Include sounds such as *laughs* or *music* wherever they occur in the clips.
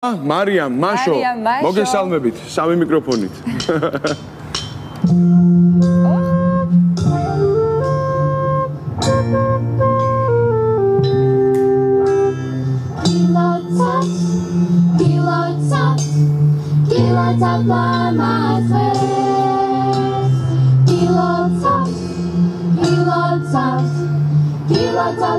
მარიამ, მაშო, მოგესალმებით სამი მიკროფონით. Pilota plamace Pilota Pilota Pilota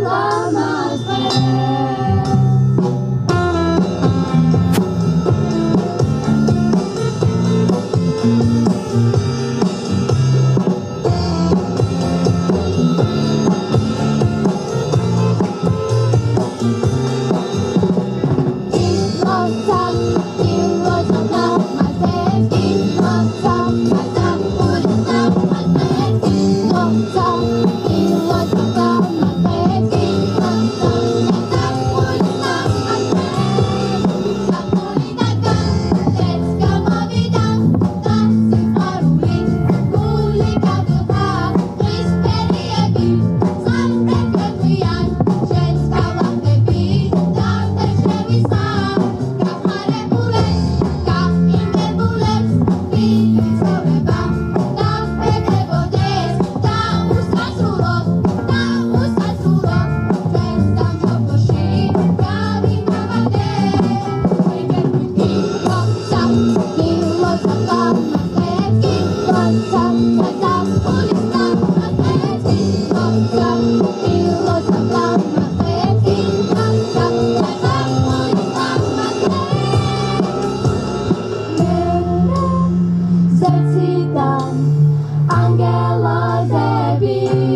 You.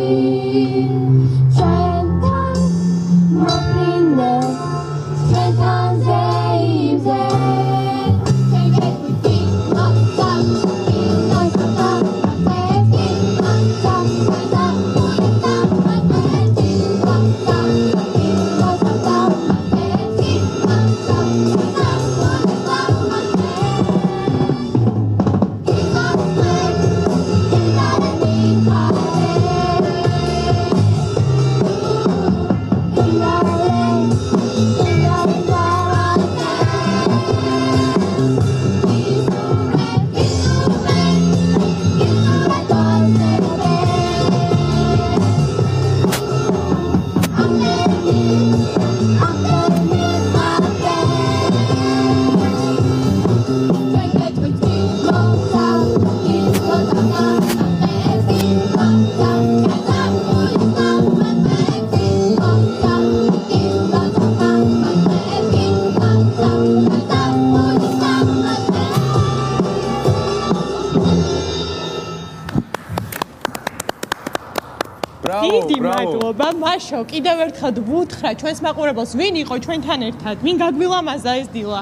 დიდი მადლობა მაშო. კიდევ ერთხელ ვუთხრა ჩვენს მაყურებელს ვინ იყო ჩვენთან ერთად? ვინ გაგვილამაზა ეს დილა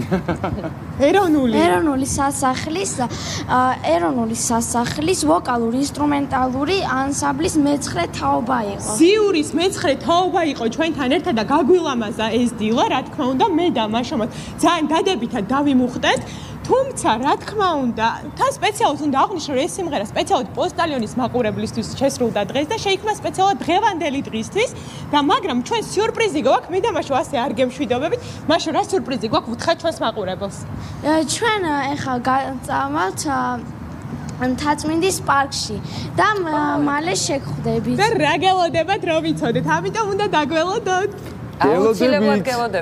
*laughs* ეროვნული. ეროვნული სასახლის ეროვნული სასახლის ვოკალურ ინსტრუმენტალური ანსამბლის მეცხრე თაობა იყო. ზიურის მეცხრე თაობა იყო ჩვენთან ერთად და გაგვილამაზა ეს დილა რა თქმა უნდა მე და მაშომაც ძალიან დადებითად დავიმუხტეთ თუმცა რა თქმა უნდა, თან სპეციალურად უნდა აღნიშნო, რომ ეს სიმღერა სპეციალურად პოსტალიონის მაყურებლისთვის შესრულდა დღეს და შეიქმნა სპეციალურად დღევანდელი დღისთვის და მაგრამ ჩვენ სიურპრიზი გვაქვს, მე და მაშო ასე არ გემშვიდობებით, მაშო რა სიურპრიზი გვაქვს უთხრა ჩვენს მაყურებელს. ჩვენ ეხა გაწამალთ თაწმინდის პარკში და მალე შეგხვდებით. და რა გელოდებათ რომ ვიცოდეთ, ამიტომ უნდა დაგველოდოთ. აუცილებლად გელოდებით.